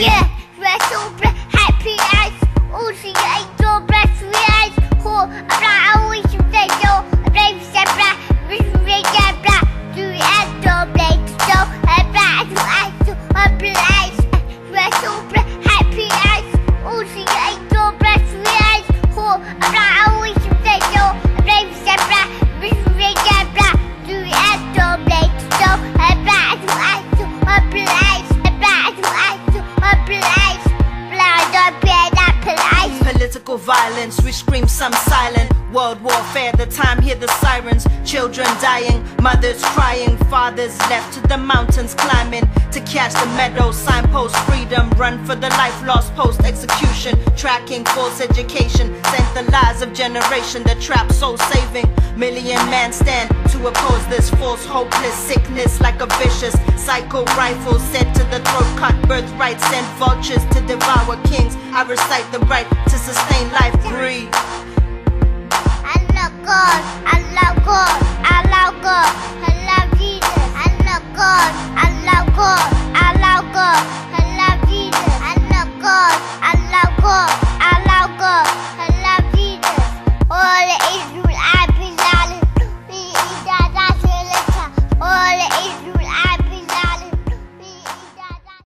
Yeah, we're super happy violence, we scream some silent. World warfare, the time hear the sirens. Children dying, mothers crying, fathers left to the mountains climbing to catch the meadow. Signpost freedom, run for the life lost post execution. Tracking false education, sent the lies of generation. The trap soul saving. Million man stand to oppose this false, hopeless sickness like a vicious psycho rifle set to the throat. Cut birthright, send vultures to devour kings. I recite the right to sustain life, breathe. I'm not God.